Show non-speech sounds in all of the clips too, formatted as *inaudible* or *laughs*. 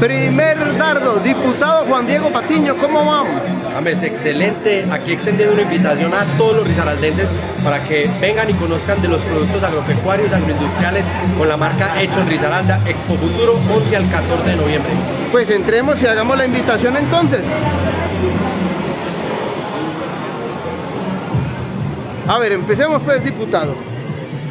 Primer dardo, diputado Juan Diego Patiño, ¿cómo vamos? James, excelente. Aquí extendiendo una invitación a todos los risaraldenses para que vengan y conozcan de los productos agropecuarios, agroindustriales con la marca Hecho en Risaralda, Expo Futuro 11 al 14 de noviembre. Pues entremos y hagamos la invitación entonces. A ver, empecemos pues, diputado.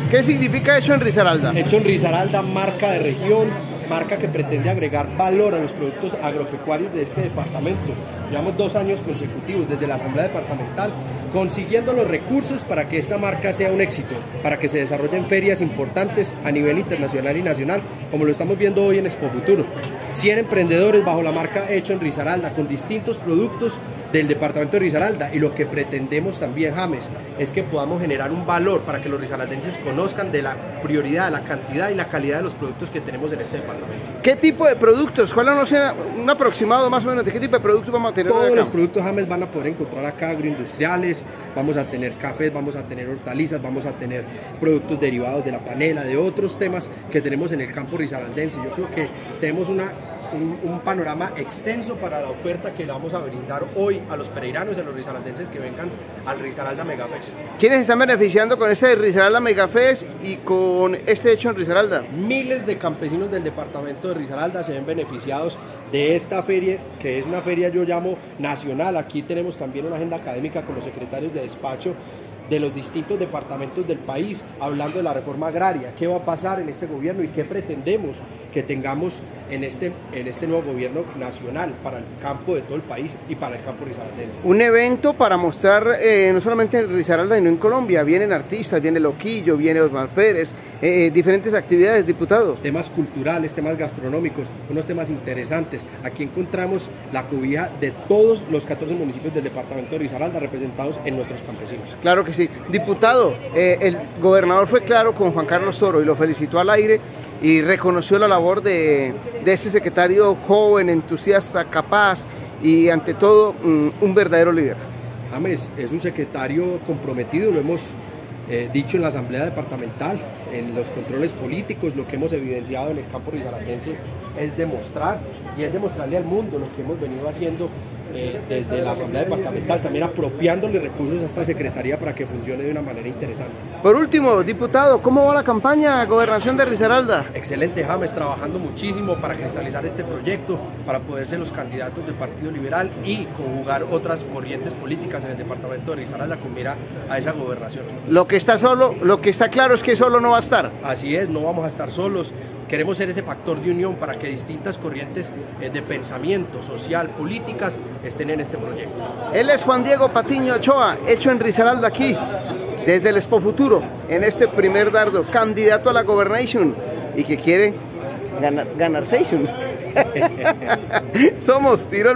¿Qué significa Hecho en Risaralda? Hecho en Risaralda, marca de región, marca que pretende agregar valor a los productos agropecuarios de este departamento. Llevamos dos años consecutivos desde la Asamblea Departamental consiguiendo los recursos para que esta marca sea un éxito, para que se desarrollen ferias importantes a nivel internacional y nacional, como lo estamos viendo hoy en Expo Futuro. 100 emprendedores bajo la marca Hecho en Risaralda, con distintos productos del departamento de Risaralda y lo que pretendemos también, James, es que podamos generar un valor para que los risaraldenses conozcan de la prioridad, la cantidad y la calidad de los productos que tenemos en este departamento. ¿Qué tipo de productos? ¿Cuál no sea un aproximado más o menos de qué tipo de productos vamos a tener Todos los productos James van a poder encontrar acá agroindustriales, vamos a tener cafés, vamos a tener hortalizas, vamos a tener productos derivados de la panela, de otros temas que tenemos en el campo risaraldense. Yo creo que tenemos una un, panorama extenso para la oferta que le vamos a brindar hoy a los pereiranos y a los risaraldenses que vengan al Risaralda Megafest. ¿Quiénes están beneficiando con este Risaralda Megafest y con este hecho en Risaralda? Miles de campesinos del departamento de Risaralda se ven beneficiados de esta feria, que es una feria yo llamo nacional. Aquí tenemos también una agenda académica con los secretarios de despacho de los distintos departamentos del país, hablando de la reforma agraria, qué va a pasar en este gobierno y qué pretendemos que tengamos en este, en este nuevo gobierno nacional para el campo de todo el país y para el campo risaraldense. Un evento para mostrar eh, no solamente en Risaralda, sino en Colombia. Vienen artistas, viene Loquillo, viene Osmar Pérez, eh, eh, diferentes actividades, diputado. Temas culturales, temas gastronómicos, unos temas interesantes. Aquí encontramos la cubija de todos los 14 municipios del departamento de Risaralda representados en nuestros campesinos. Claro que sí. Diputado, el gobernador fue claro con Juan Carlos Toro y lo felicitó al aire y reconoció la labor de, de este secretario joven, entusiasta, capaz y ante todo mm, un verdadero líder. James es un secretario comprometido, lo hemos eh, dicho en la Asamblea Departamental, en los controles políticos, lo que hemos evidenciado en el campo risaraldense es demostrar y es demostrarle al mundo lo que hemos venido haciendo eh, desde la Asamblea Departamental, también apropiándole recursos a esta Secretaría para que funcione de una manera interesante. Por último, diputado, ¿cómo va la campaña Gobernación de Risaralda? Excelente, James, trabajando muchísimo para cristalizar este proyecto, para poder ser los candidatos del Partido Liberal y conjugar otras corrientes políticas en el departamento de Risaralda con mira a esa gobernación. Lo que está solo, lo que está claro es que solo no va a estar. Así es, no vamos a estar solos. Queremos ser ese factor de unión para que distintas corrientes eh, de pensamiento social, políticas, estén en este proyecto. Él es Juan Diego Patiño Ochoa, hecho en Risaralda aquí, desde el Expo Futuro, en este primer dardo, candidato a la Governation y que quiere ganar, ganar *laughs* Somos Tiro